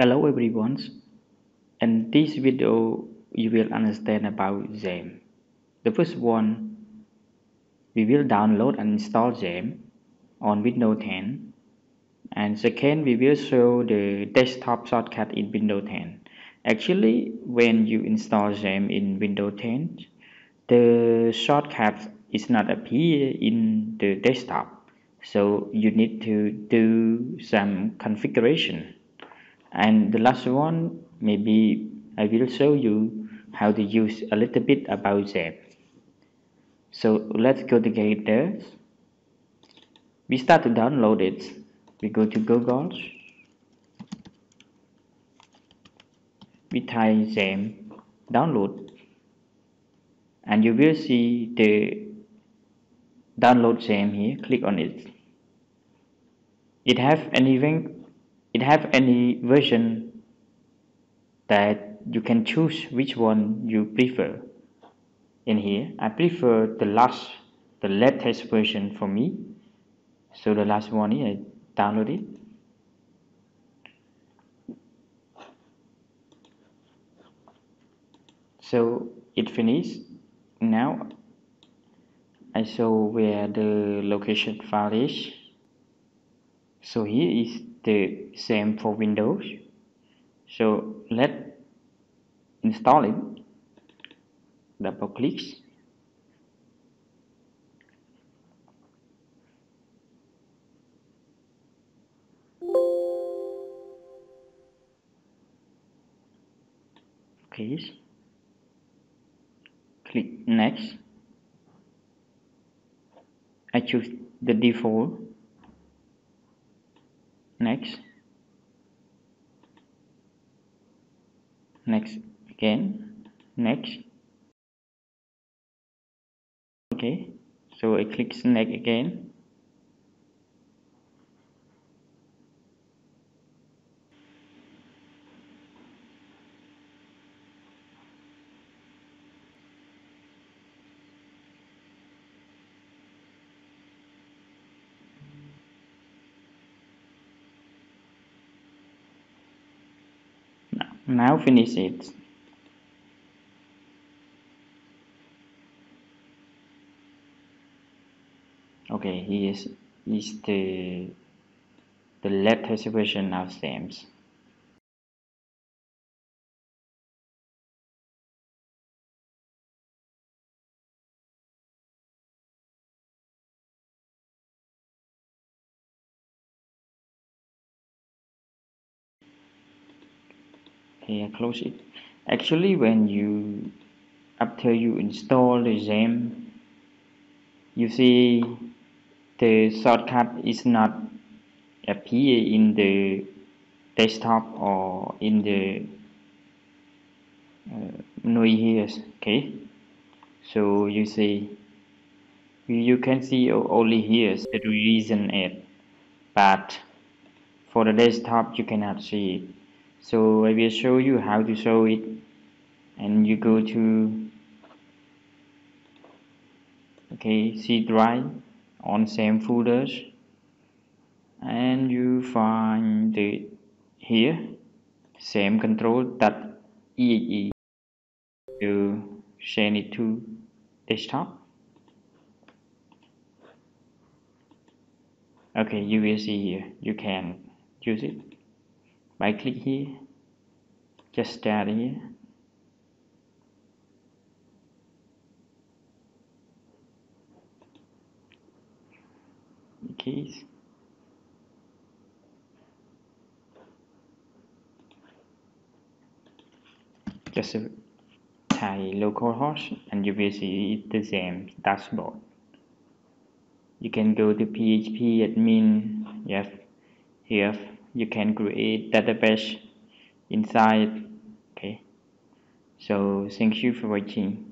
Hello everyone. In this video you will understand about XAMPP. The first one we will download and install XAMPP on Windows 10 and second we will show the desktop shortcut in Windows 10. Actually when you install XAMPP in Windows 10 the shortcut is not appear in the desktop so you need to do some configuration and the last one maybe I will show you how to use a little bit about XAMPP so let's go to get together we start to download it. We go to Google. We type XAMPP download. And you will see the download XAMPP here. Click on it. It have anything it have any version that you can choose which one you prefer. In here I prefer the last the latest version for me. So the last one I download it. So it finished. Now I show where the location file is so here is the XAMPP for Windows. So let's install it. Double click okay click next. I choose the default next. Next again. Next. Okay. So I click next again now finish it. Okay here is, is the the latest version of XAMPP here close it. Actually when you after you install the XAMPP you see the shortcut is not appear in the desktop or in the uh, here okay? So you see you can see only here the reason it but for the desktop you cannot see it so I will show you how to show it. And you go to okay C drive on XAMPP folders. And you find it here XAMPP control that exe you send it to desktop. Okay you will see here. You can use it by click here just start here. Keys just type localhost and you will see the XAMPP dashboard. You can go to php admin yes here you can create database inside. Okay. So thank you for watching